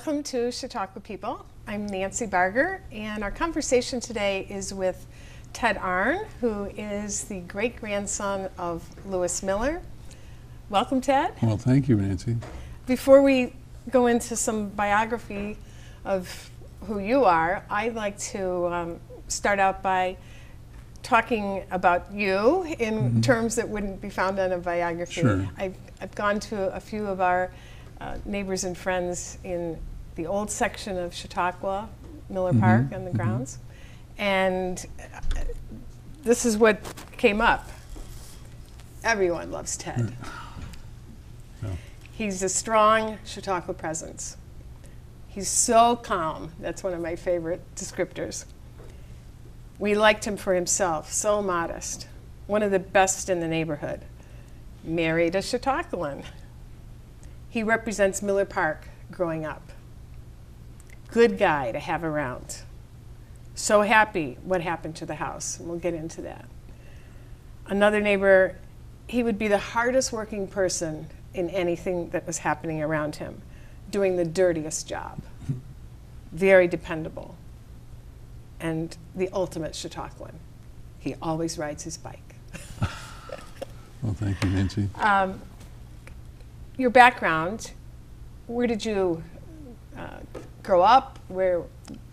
Welcome to Chautauqua People. I'm Nancy Barger, and our conversation today is with Ted Arnn, who is the great grandson of Lewis Miller. Welcome, Ted. Well, thank you, Nancy. Before we go into some biography of who you are, I'd like to um, start out by talking about you in terms that wouldn't be found on a biography. Sure. I've, I've gone to a few of our uh, neighbors and friends in the old section of Chautauqua, Miller mm-hmm. Park, and the mm-hmm. grounds. And uh, this is what came up. Everyone loves Ted. Mm. Yeah. He's a strong Chautauqua presence. He's so calm. That's one of my favorite descriptors. We liked him for himself, so modest. One of the best in the neighborhood. Married a Chautauquan. He represents Miller Park growing up. Good guy to have around. So happy what happened to the house. and We'll get into that. Another neighbor, he would be the hardest working person in anything that was happening around him, doing the dirtiest job. Very dependable. And the ultimate Chautauquan. He always rides his bike. Well, thank you, Nancy. Um, your background, where did you uh, grow up? Where?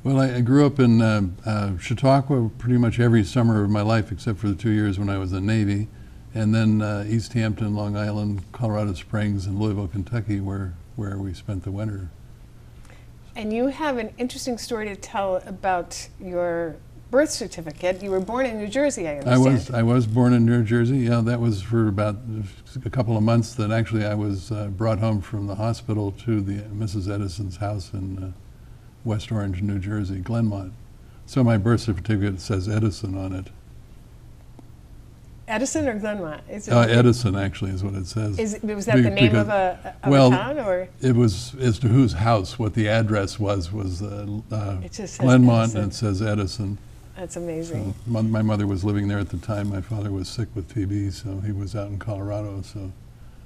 Well, I, I grew up in uh, uh, Chautauqua pretty much every summer of my life, except for the two years when I was in the Navy, and then uh, East Hampton, Long Island, Colorado Springs, and Louisville, Kentucky, where where we spent the winter. And you have an interesting story to tell about your birth certificate. You were born in New Jersey, I understand. I was I was born in New Jersey. Yeah, that was for about a couple of months. That actually I was uh, brought home from the hospital to the Mrs. Edison's house in uh, West Orange, New Jersey, Glenmont. So my birth certificate says Edison on it. Edison or Glenmont? Is it, Uh, Edison actually is what it says. Is, was that Be- the name of a, of well, a town, or It was as to whose house, what the address was, was uh, uh, It just says Glenmont, Edison. and it says Edison. That's So amazing. my, my mother was living there at the time. My father was sick with TB, so he was out in Colorado. So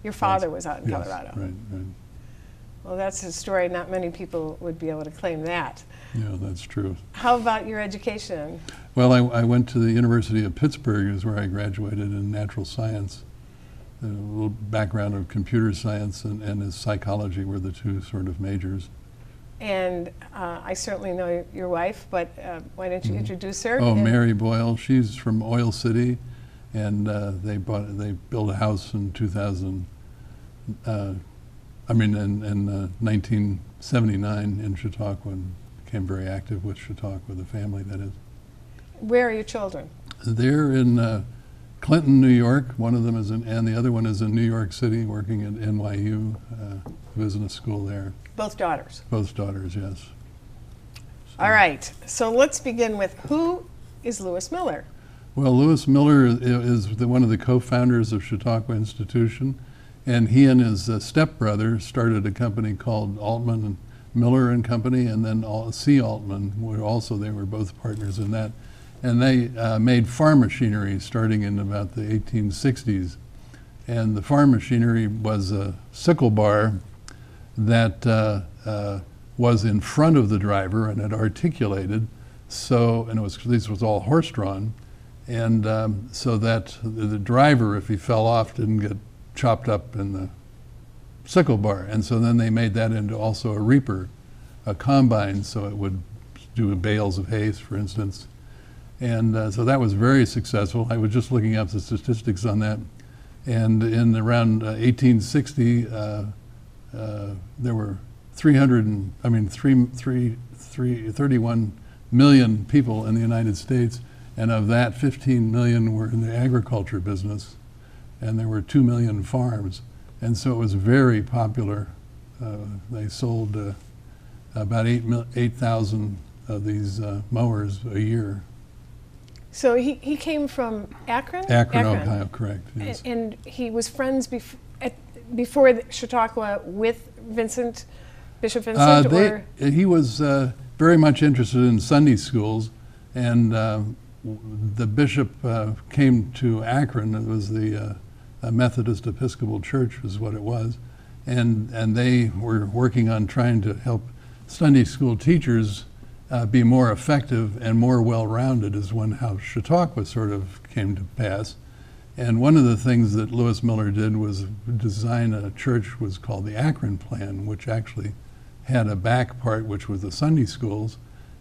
Your father was out in yes, Colorado. Right, right. Well, that's a story. Not many people would be able to claim that. Yeah, that's true. How about your education? Well, I, I went to the University of Pittsburgh, is where I graduated in natural science. A little background of computer science and, and psychology were the two sort of majors. And uh, I certainly know your wife, but uh, why don't you introduce her? Oh, Mary Boyle. She's from Oil City, and uh, they bought they built a house in 2000. Uh, I mean, in, in uh, 1979 in Chautauqua, and became very active with Chautauqua, the family that is. Where are your children? They're in uh, Clinton, New York. One of them is in, and the other one is in New York City, working at NYU uh, Business School there. Both daughters. Both daughters, yes. All right. So let's begin with who is Lewis Miller? Well, Lewis Miller is the, one of the co-founders of Chautauqua Institution, and he and his uh, stepbrother started a company called Aultman and Miller and Company, and then C. Aultman, were also they were both partners in that, and they uh, made farm machinery starting in about the 1860s, and the farm machinery was a sickle bar that uh, uh, was in front of the driver and it articulated, so and it was this was all horse-drawn and um, so that the, the driver, if he fell off, didn't get chopped up in the sickle bar. And so then they made that into also a reaper, a combine, so it would do bales of hay, for instance. And uh, so that was very successful. I was just looking up the statistics on that. And in around uh, 1860, uh, uh, there were 300, and, I mean, three, three, three, 31 million people in the United States, and of that, 15 million were in the agriculture business, and there were 2 million farms. And so it was very popular. Uh, they sold uh, about 8 8,000 of these uh, mowers a year. So he, he came from Akron? Akron, Ohio, correct. Yes. And, and he was friends bef- at, before Chautauqua with Vincent, Bishop Vincent? Uh, or? they, he was uh, very much interested in Sunday schools, and uh, the bishop uh, came to Akron. It was the Methodist Episcopal Church, was what it was, and and they were working on trying to help Sunday school teachers uh, be more effective and more well-rounded is when how Chautauqua sort of came to pass. And one of the things that Lewis Miller did was design a church was called the Akron Plan, which actually had a back part which was the Sunday schools,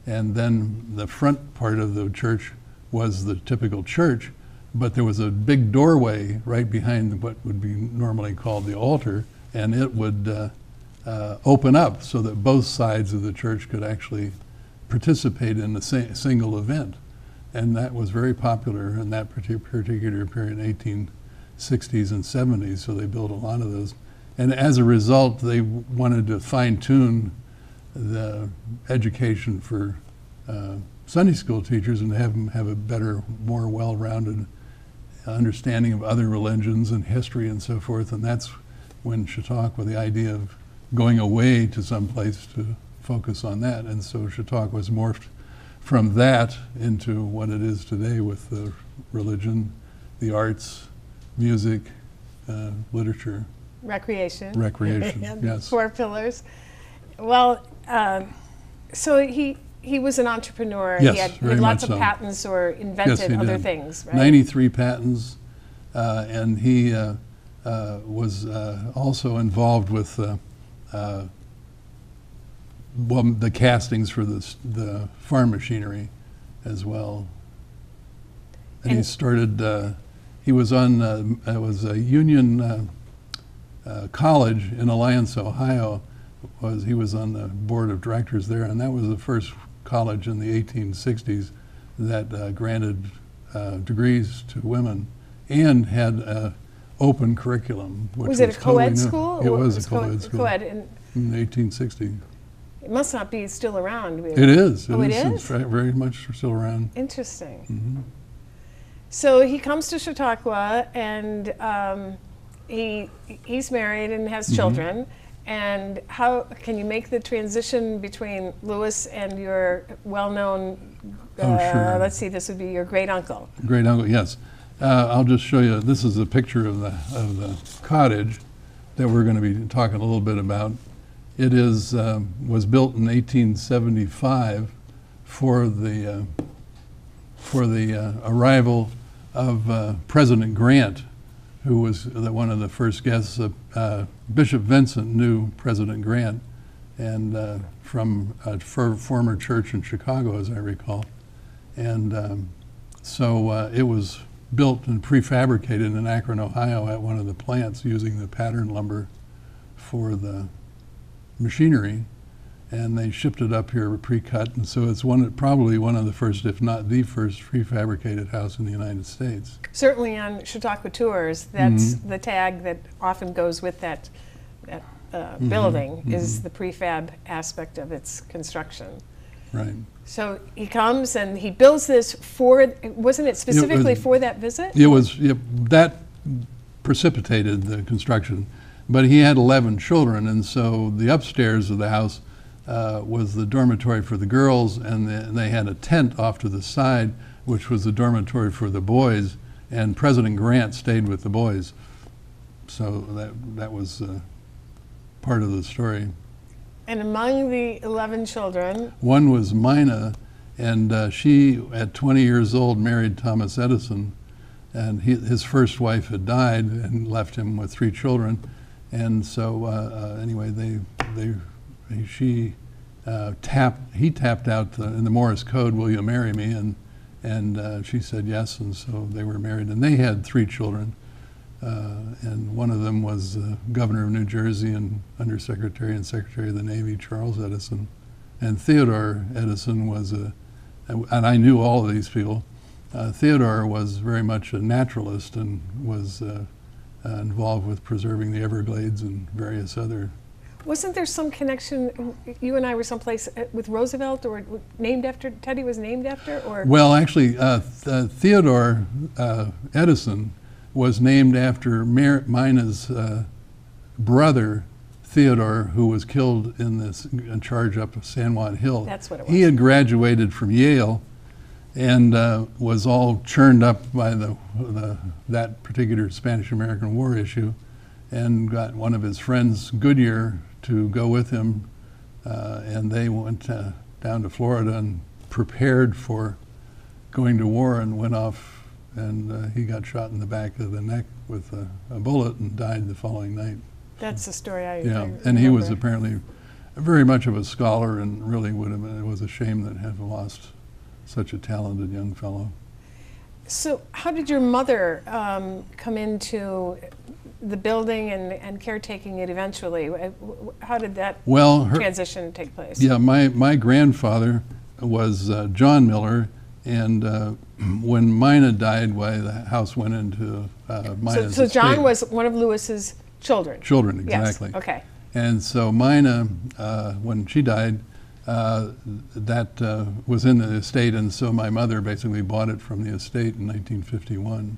and then the front part of the church was the typical church, but there was a big doorway right behind what would be normally called the altar, and it would uh, uh, open up so that both sides of the church could actually participate in a single event. And that was very popular in that particular period, 1860s and 70s, so they built a lot of those. And as a result, they wanted to fine tune the education for uh, Sunday school teachers and have them have a better, more well rounded understanding of other religions and history and so forth. And that's when Chautauqua, the idea of going away to some place to focus on that. And so Chautauqua was morphed from that into what it is today with the religion, the arts, music, uh, literature, Recreation. recreation. Yes. Four pillars. Well, um, so he he was an entrepreneur. Yes, he had, very had lots much of so. patents or invented Yes, he other did. things, right? 93 patents, uh, and he uh, uh, was uh, also involved with well, the castings for the, the farm machinery as well. And, he started, uh, he was on, uh, it was a Union uh, uh, College in Alliance, Ohio. Was he was on the board of directors there, and that was the first college in the 1860s that uh, granted uh, degrees to women and had a open curriculum. Which was it a totally co-ed new. school? It or was a co- co-ed school Co-ed, and in 1860. It must not be still around. It is. Oh, it It's is? very, very much still around. Interesting. Mhm. So he comes to Chautauqua, and um, he he's married and has children. And how can you make the transition between Lewis and your well-known? Oh, uh, sure. Let's see, this would be your great uncle. Great uncle, yes. Uh, I'll just show you, this is a picture of the, of the cottage that we're going to be talking a little bit about. It is, um, was built in 1875 for the, uh, for the uh, arrival of uh, President Grant, who was the, one of the first guests. Uh, uh, Bishop Vincent knew President Grant, and uh, from a for, former church in Chicago, as I recall. And um, so uh, it was built and prefabricated in Akron, Ohio, at one of the plants using the pattern lumber for the machinery. And they shipped it up here pre-cut, and so it's one, probably one of the first, if not the first, prefabricated house in the United States. Certainly on Chautauqua tours, that's Mm-hmm. the tag that often goes with that, that uh, Mm-hmm. building is the prefab aspect of its construction. Right. So he comes and he builds this for, wasn't it specifically for that visit? It was, that precipitated the construction, but he had 11 children, and so the upstairs of the house uh, was the dormitory for the girls, and the- and they had a tent off to the side, which was the dormitory for the boys, and President Grant stayed with the boys. So that, that was uh, part of the story. And among the 11 children, One was Mina, and uh, she, at 20 years old, married Thomas Edison. And he, his first wife had died and left him with three children. And so, uh, uh, anyway, they, they, she uh, tapped, he tapped out the, in the Morse code, "Will you marry me?" And and uh, she said yes, and so they were married. And they had three children. Uh, and one of them was uh, governor of New Jersey and undersecretary and secretary of the Navy, Charles Edison. And Theodore Edison was a, and I knew all of these people. Theodore was very much a naturalist and was uh, uh, involved with preserving the Everglades and various other. wasn't there some connection? You and I were someplace uh, with Roosevelt or named after, Teddy was named after? Or Well, actually, uh, Th- Theodore uh, Edison was named after Mar- Mina's uh, brother, Theodore, who was killed in this in charge up of San Juan Hill. That's what it was. He had graduated from Yale and uh, was all churned up by the, the that particular Spanish-American War issue, and got one of his friends, Goodyear, to go with him uh, and they went uh, down to Florida and prepared for going to war and went off, and uh, he got shot in the back of the neck with a, a bullet and died the following night. That's the story I, Yeah, I and he was apparently very much of a scholar and really would have, it was a shame that have lost such a talented young fellow. So, how did your mother um, come into the building and, and caretaking it eventually? Wh- How did that Well, her, transition take place? yeah, my, my grandfather was uh, John Miller, and uh, when Mina died, why the house went into uh, So, Mina's so John estate. was one of Lewis's children. Children, Yes, exactly. Okay. And so Mina, uh, when she died, uh, that uh, was in the estate, and so my mother basically bought it from the estate in 1951.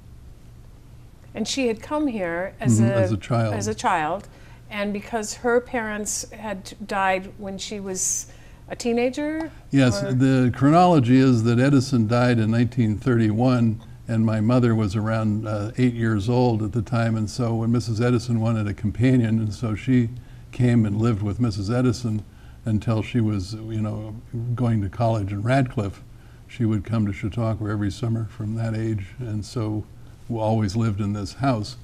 And she had come here as, Mhm, a, as a child. as a child, and because her parents had died when she was a teenager. Yes, or- the chronology is that Edison died in 1931, and my mother was around uh, eight years old at the time. And so when Mrs. Edison wanted a companion, and so she came and lived with Mrs. Edison until she was, you know, going to college in Radcliffe. She would come to Chautauqua every summer from that age, and so we always lived in this house.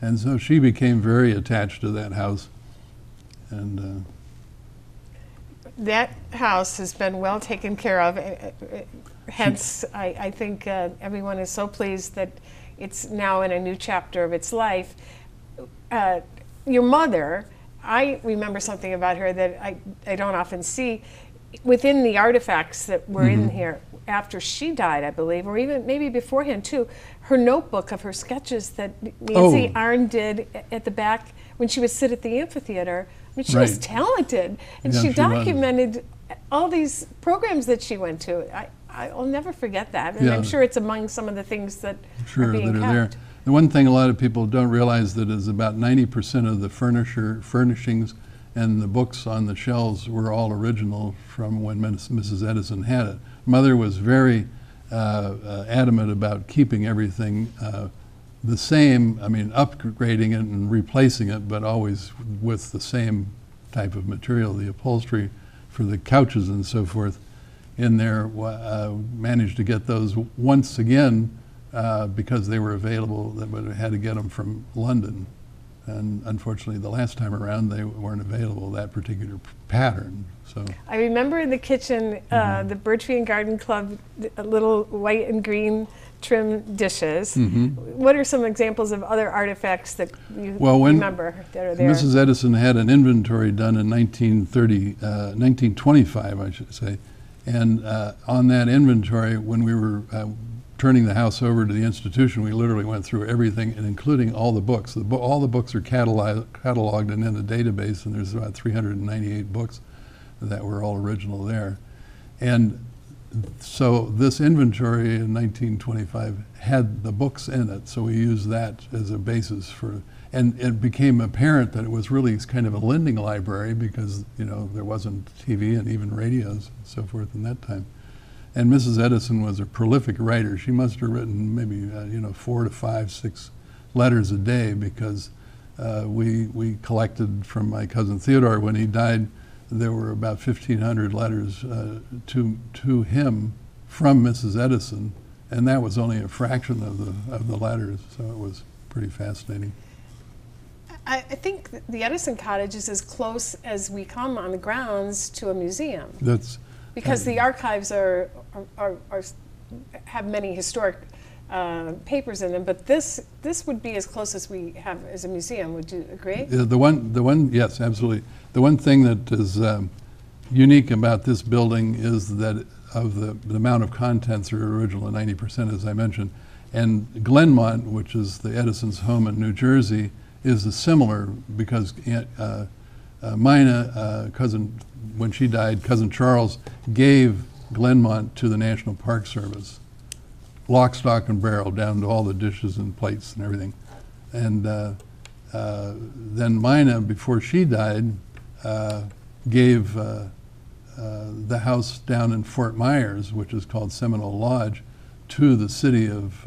And so she became very attached to that house. And uh, that house has been well taken care of. uh, uh, uh, Hence, I, I think uh, everyone is so pleased that it's now in a new chapter of its life. Uh, your mother, I remember something about her that I, I don't often see. Within the artifacts that were in mm-hmm. here after she died, I believe, or even maybe beforehand too, her notebook of her sketches that Nancy Oh. Arnn did at the back when she would sit at the amphitheater. I mean, she was talented, and Yeah, she she was. documented all these programs that she went to. I, I'll never forget that, and I'm sure it's among some of the things that sure are being that are kept. there. The one thing a lot of people don't realize that is about 90% of the furniture, furnishings and the books on the shelves were all original from when Mrs. Edison had it. Mother was very uh, uh, adamant about keeping everything uh, the same, I mean, upgrading it and replacing it, but always with the same type of material, the upholstery for the couches and so forth in there, uh, managed to get those once again uh, because they were available, that would had to get them from London. And unfortunately, the last time around, they weren't available, that particular pattern, so. I remember in the kitchen, uh, Mm-hmm. the Tree and Garden Club, little white and green trim dishes. Mhm. What are some examples of other artifacts that you Well, when remember that are there? Mrs. Edison had an inventory done in 1930, uh, 1925, I should say. And uh, on that inventory, when we were uh, turning the house over to the institution, we literally went through everything, and including all the books. The bo- all the books are catalog- cataloged and in the database, and there's about 398 books that were all original there. And so this inventory in 1925 had the books in it, so we used that as a basis for, and it became apparent that it was really kind of a lending library because, you know, there wasn't TV and even radios and so forth in that time. And Mrs. Edison was a prolific writer. She must have written maybe, uh, you know, four to five, six letters a day because uh, we, we collected from my cousin Theodore when he died, there were about 1,500 letters uh, to, to him from Mrs. Edison, and that was only a fraction of the, of the letters, so it was pretty fascinating. I, I think the Edison Cottage is as close as we come on the grounds to a museum That's, because the archives are, are, are, are have many historic uh, papers in them. But this this would be as close as we have as a museum. Would you agree? The the one, the one, yes, absolutely. The one thing that is um, unique about this building is that of the, the amount of contents are original, ninety percent, as I mentioned. And Glenmont, which is the Edison's home in New Jersey, is a similar because uh, uh, Mina, uh, cousin, when she died, cousin Charles gave Glenmont to the National Park Service, lock, stock, and barrel, down to all the dishes and plates and everything. And uh, uh, then Mina, before she died, uh, gave uh, the house down in Fort Myers, which is called Seminole Lodge, to the city of,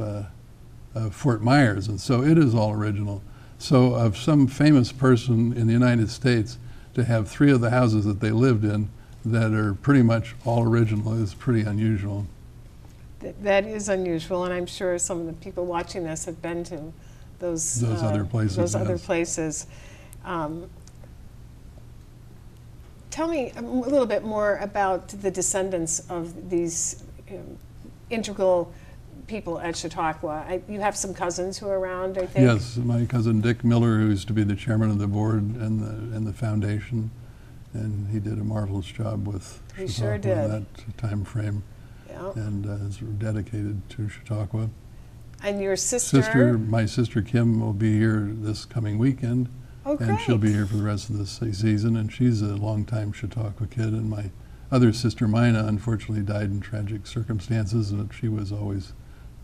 of Fort Myers. And so it is all original. So, of some famous person in the United States to have three of the houses that they lived in that are pretty much all original is pretty unusual. Th- That is unusual, and I'm sure some of the people watching this have been to those. Those uh, other places, Those other places. Um, Tell me a little bit more about the descendants of these um, integral people at Chautauqua. I- You have some cousins who are around, I think? Yes, my cousin Dick Miller, who used to be the chairman of the board and the, and the foundation, and he did a marvelous job with He sure Chautauqua in that time frame, Yeah. and uh, is dedicated to Chautauqua. And your sister? Sister, my sister Kim will be here this coming weekend, Oh, great. and she'll be here for the rest of the season, and she's a longtime Chautauqua kid, and my other sister Mina unfortunately died in tragic circumstances, but she was always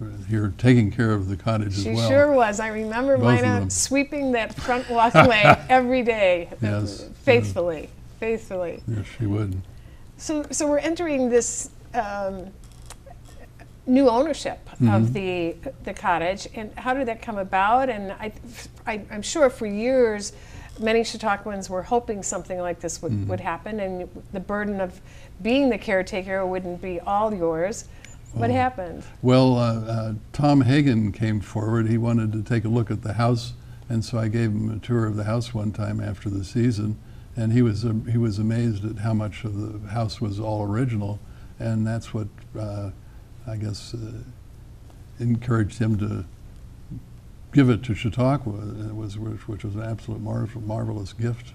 uh, here taking care of the cottage as well. She sure was. I remember Both Mina sweeping that front walkway every day, Yes, faithfully, faithfully. Yes, she would. So, so we're entering this um, new ownership Mm-hmm. of the the cottage, and how did that come about? And I, I I'm sure for years, many Chautauquans were hoping something like this would, Mm-hmm. would happen, and the burden of being the caretaker wouldn't be all yours. What Oh. happened? Well, uh, uh, Tom Hagen came forward. He wanted to take a look at the house, and so I gave him a tour of the house one time after the season, and he was um, he was amazed at how much of the house was all original, and that's what uh, I guess uh, encouraged him to give it to Chautauqua. It was which, which was an absolute mar- marvelous gift.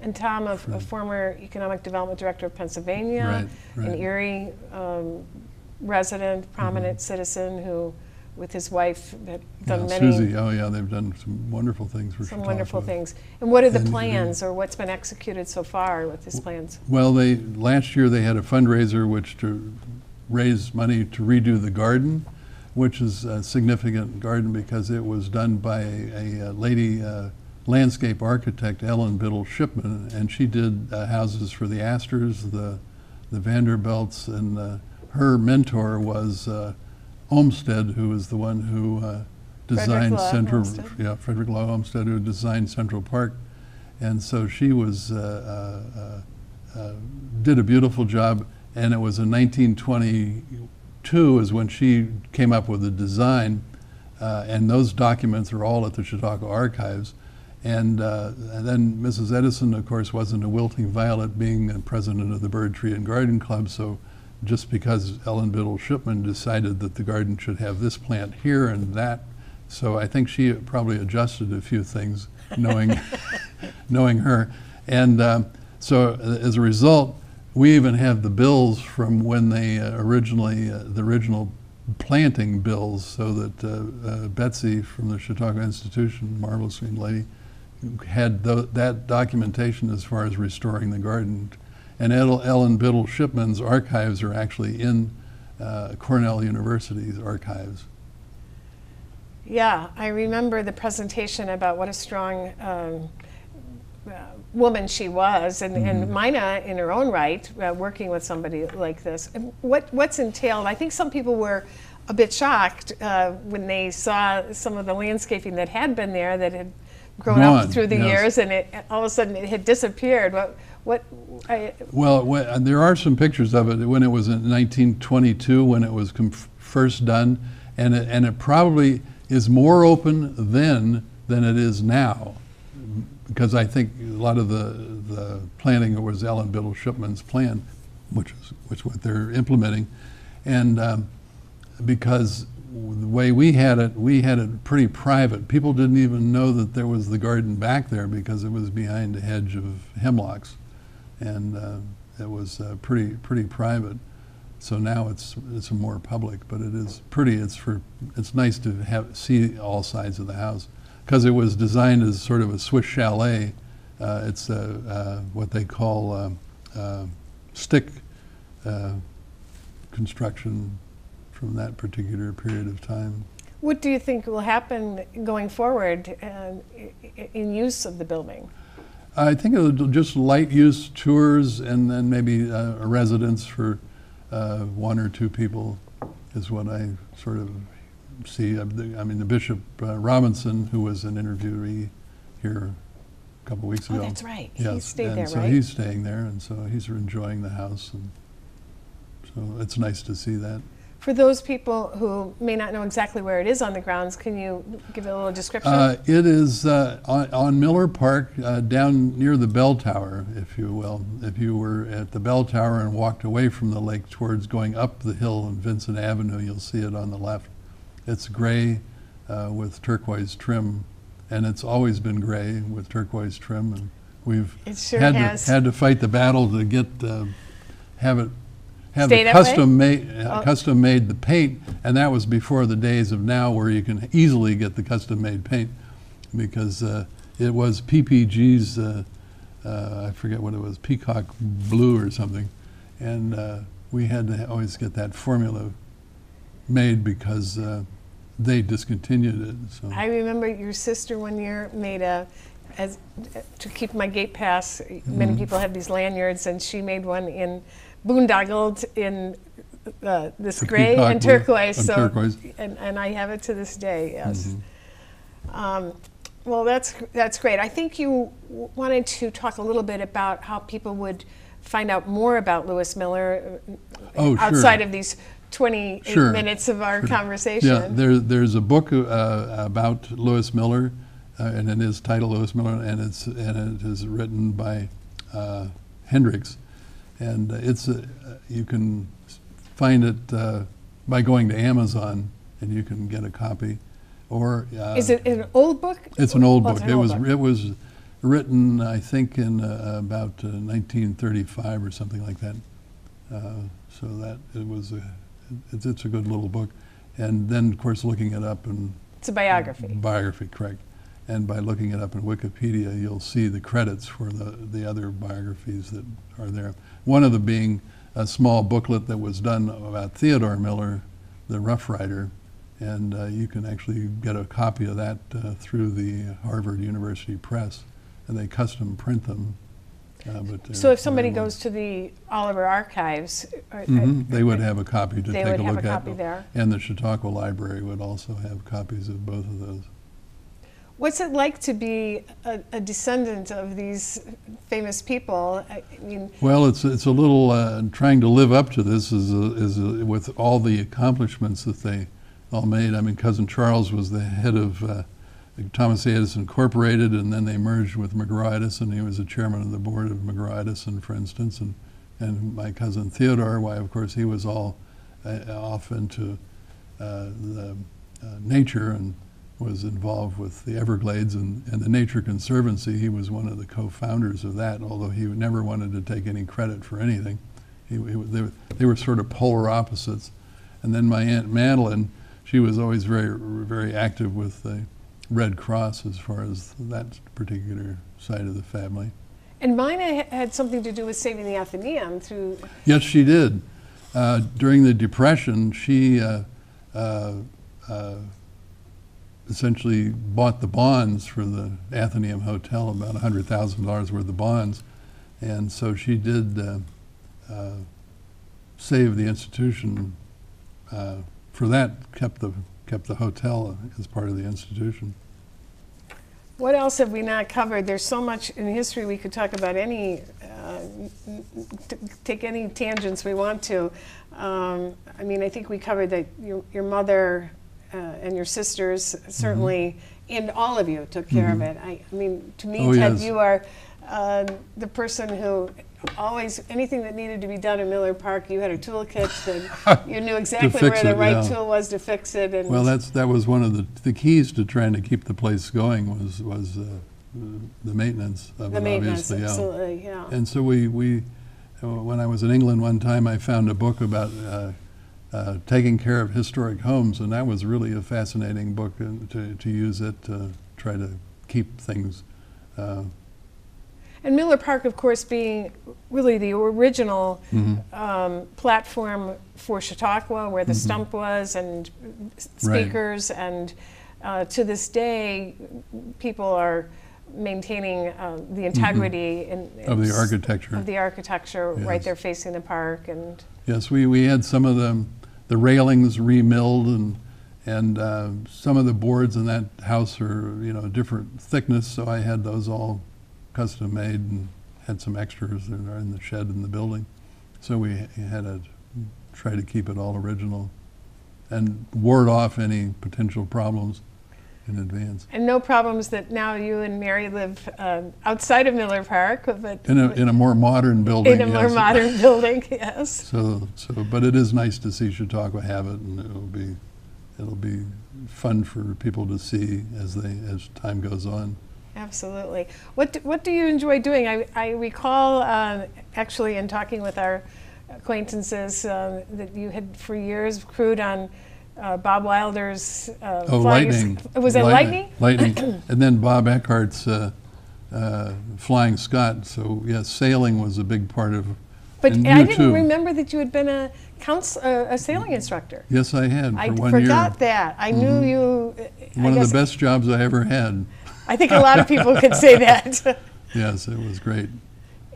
And Tom, a, a former economic development director of Pennsylvania, Right, right. Erie um, resident, prominent Mm-hmm. citizen who, with his wife, had done Yeah, many Susie, oh yeah, they've done some wonderful things for some Chautauqua. wonderful things. And what are the And, uh, plans, or what's been executed so far with his plans? Well, they, last year they had a fundraiser which to raise money to redo the garden, which is a significant garden because it was done by a, a lady uh, landscape architect, Ellen Biddle Shipman, and she did uh, houses for the Astors, the, the Vanderbilts, and uh, her mentor was uh, Olmsted, who was the one who uh, designed Central, Olmsted. yeah, Frederick Law Olmsted, who designed Central Park. And so she was, uh, uh, uh, uh, did a beautiful job, and it was in 1922 is when she came up with the design, uh, and those documents are all at the Chautauqua Archives. And, uh, and then Mrs. Edison, of course, wasn't a wilting violet, being president of the Bird Tree and Garden Club. So just because Ellen Biddle Shipman decided that the garden should have this plant here and that, so I think she probably adjusted a few things, knowing knowing her. And um, so uh, as a result, we even have the bills from when they uh, originally, uh, the original planting bills, so that uh, uh, Betsy from the Chautauqua Institution, marvelous lady, had tho- that documentation as far as restoring the garden. And El- Ellen Biddle Shipman's archives are actually in uh, Cornell University's archives. Yeah, I remember the presentation about what a strong um, uh, woman she was, and, Mm-hmm. and Mina, in her own right, uh, working with somebody like this. And What what's entailed? I think some people were a bit shocked uh, when they saw some of the landscaping that had been there that had grown up through the yes. years, and it all of a sudden it had disappeared. What what? I, Well, wh- uh, there are some pictures of it when it was in 1922, when it was first done, and it, and it probably is more open then than it is now, because I think a lot of the the planning was Ellen Biddle Shipman's plan, which is which what they're implementing, and um, because the way we had it, we had it pretty private. People didn't even know that there was the garden back there because it was behind a hedge of hemlocks and uh, it was uh, pretty pretty private. So now it's it's more public, but it is pretty. It's for it's nice to have see all sides of the house because it was designed as sort of a Swiss chalet. Uh, it's uh, uh, what they call um, uh, stick uh, construction from that particular period of time. what do you think will happen going forward uh, in use of the building? I think it'll just light use tours and then maybe uh, a residence for uh, one or two people is what I sort of see. I mean, the Bishop uh, Robinson, who was an interviewee here a couple weeks ago. Oh, ago. that's right. He Yes, stayed and there, so right? he's staying there, and so he's enjoying the house, and so it's nice to see that. For those people who may not know exactly where it is on the grounds, can you give a little description? Uh, It is uh, on on Miller Park, uh, down near the bell tower, if you will. If you were at the bell tower and walked away from the lake towards going up the hill on Vincent Avenue, you'll see it on the left. It's gray uh, with turquoise trim, and it's always been gray with turquoise trim, and we've It sure had has. to, had to fight the battle to get, uh, have it, have Stay the custom made, Oh. custom made the paint, and that was before the days of now where you can easily get the custom made paint, because uh, it was PPG's, uh, uh, I forget what it was, Peacock Blue or something, and uh, we had to always get that formula made because uh, they discontinued it. So I remember your sister one year made a, as, to keep my gate pass, many Mm-hmm. people have these lanyards, and she made one in boondoggled in uh, this The gray and turquoise. and so, turquoise. And, and I have it to this day, yes. Mm-hmm. Um, well, that's, that's great. I think you w- wanted to talk a little bit about how people would find out more about Lewis Miller uh, Oh, sure. outside of these 28 Sure. minutes of our conversation. Yeah, there, there's a book uh, about Lewis Miller, uh, and it is titled Lewis Miller, and it's and it is written by uh, Hendricks, and it's uh, you can find it uh, by going to Amazon, and you can get a copy, or uh, Is it an old book? It's an old Oh, book. an It old was book. it was written, I think, in uh, about uh, 1935 or something like that. Uh, so that it was a it's, it's a good little book, and then of course looking it up in It's a biography. biography, correct. And by looking it up in Wikipedia, you'll see the credits for the, the other biographies that are there. One of them being a small booklet that was done about Theodore Miller, the Rough Rider, and uh, you can actually get a copy of that uh, through the Harvard University Press, and they custom print them. Uh, but So if somebody goes to the Oliver Archives, uh, Mhm, they would have a copy to they take would a have look a at. copy there. And the Chautauqua Library would also have copies of both of those. What's it like to be a, a descendant of these famous people? I mean, Well, it's it's a little uh, trying to live up to this is a, is a, with all the accomplishments that they all made. I mean, cousin Charles was the head of uh, Thomas Edison Incorporated, and then they merged with McGraw Edison. He was the chairman of the board of McGraw Edison, for instance, and and my cousin Theodore. Why, of course, he was all uh, off into uh, the uh, nature and was involved with the Everglades and, and the Nature Conservancy. He was one of the co-founders of that, although he never wanted to take any credit for anything. He, he, they, were- they were sort of polar opposites. And then my Aunt Madeline, she was always very, very active with the Red Cross as far as that particular side of the family. and mine had something to do with saving the Athenaeum through. Yes, she did. Uh, during the Depression, she uh, uh, uh, essentially bought the bonds for the Athenaeum Hotel, about $100,000 worth of bonds. And so she did uh, uh, save the institution. Uh, for that, kept the, kept the hotel as part of the institution. What else have we not covered? There's so much in history we could talk about. Any, uh, take any tangents we want to. Um, I mean, I think we covered that your, your mother uh, and your sisters certainly, and all of you took care of it. I, I mean, to me, Oh, Ted, yes. you are uh, the person who always anything that needed to be done in Miller Park, you had a toolkit and you knew exactly where the it, right yeah. tool was to fix it. And Well, that's, that was one of the, the keys to trying to keep the place going was, was uh, the maintenance of the it, maintenance, obviously. absolutely, yeah. And so we, we, uh, when I was in England one time, I found a book about uh, uh, taking care of historic homes, and that was really a fascinating book and to, to use it to try to keep things. Uh, And Miller Park, of course, being really the original mhm. um, platform for Chautauqua, where the stump was, and s- Mm-hmm. Right. speakers, and uh, to this day, people are maintaining uh, the integrity and Mm-hmm. Of the architecture. of the architecture right there facing the park, and Yes, we, we had some of the, the railings remilled and, and uh, some of the boards in that house are, you know, different thickness, so I had those all custom made and had some extras that are in the shed in the building. So we had to try to keep it all original and ward off any potential problems in advance. And no problems that now you and Mary live um, outside of Miller Park, but In a, in a more modern building, in a more modern building, yes. So, so, but it is nice to see Chautauqua have it, and it'll be, it'll be fun for people to see as they, as time goes on. Absolutely. What do, what do you enjoy doing? I, I recall um, actually in talking with our acquaintances um, that you had for years crewed on uh, Bob Wilder's. Uh, Oh, flying- lightning. Was it lightning? Lightning, and then Bob Eckhart's uh, uh, Flying Scot. So yes, sailing was a big part of. But and I didn't too. remember that you had been a counsel, uh, a sailing instructor. Yes, I had for I one forgot year. that. I knew you. uh, I One of the best jobs I ever had. I think a lot of people could say that. Yes, it was great.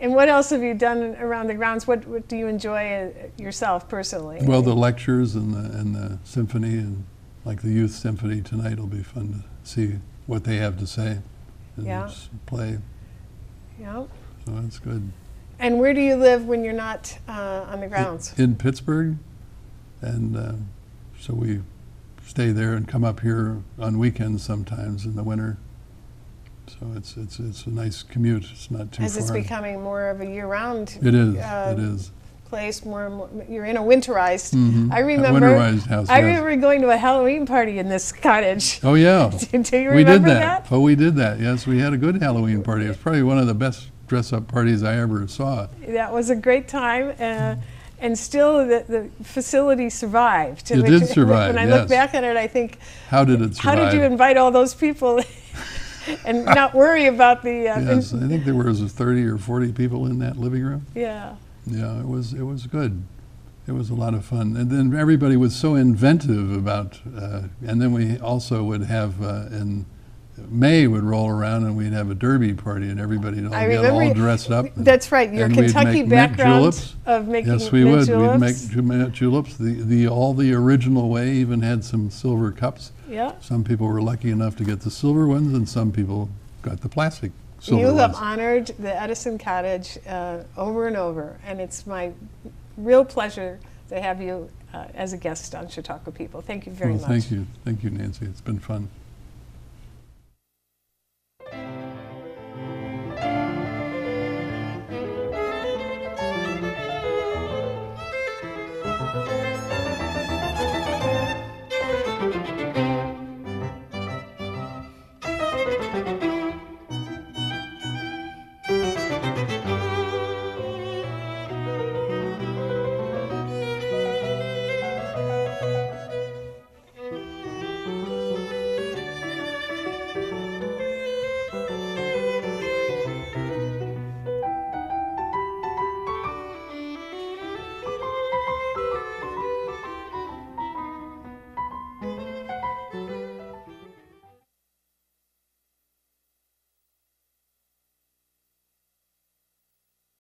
And what else have you done around the grounds? What, what do you enjoy uh, yourself personally? Well, the lectures and the, and the symphony and like the youth symphony tonight will be fun to see what they have to say and Yeah. play. yeah. So that's good. And where do you live when you're not uh, on the grounds? In Pittsburgh, and uh, so we stay there and come up here on weekends sometimes in the winter. So it's it's it's a nice commute. It's not too As it's becoming more of a year-round it is. uh, it is. place, more and more, you're in a winterized. Mhm. I A remember. winterized house, I yes. remember going to a Halloween party in this cottage. Oh yeah. do you remember we did that? Oh, we did that. Yes, we had a good Halloween party. It was probably one of the best dress-up parties I ever saw. That was a great time, uh, and still the, the facility survived. It did survive, When I look back at it, I think, How did it survive? how did you invite all those people and not worry about the? Uh, Yes, I think there was 30 or 40 people in that living room. yeah. Yeah, it was it was good. It was a lot of fun, and then everybody was so inventive about. Uh, and then we also would have uh, in May would roll around and we'd have a derby party, and everybody'd all I get remember all you- dressed up. and- That's right. Your and we'd Kentucky make mint background juleps. of making Yes, we would. juleps. We'd make ju- mint juleps. The, the all the original way even had some silver cups. yeah. Some people were lucky enough to get the silver ones, and some people got the plastic silver You have ones. honored the Edison Cottage uh, over and over, and it's my real pleasure to have you uh, as a guest on Chautauqua People. Thank you very well, much. thank you, thank you, Nancy. It's been fun.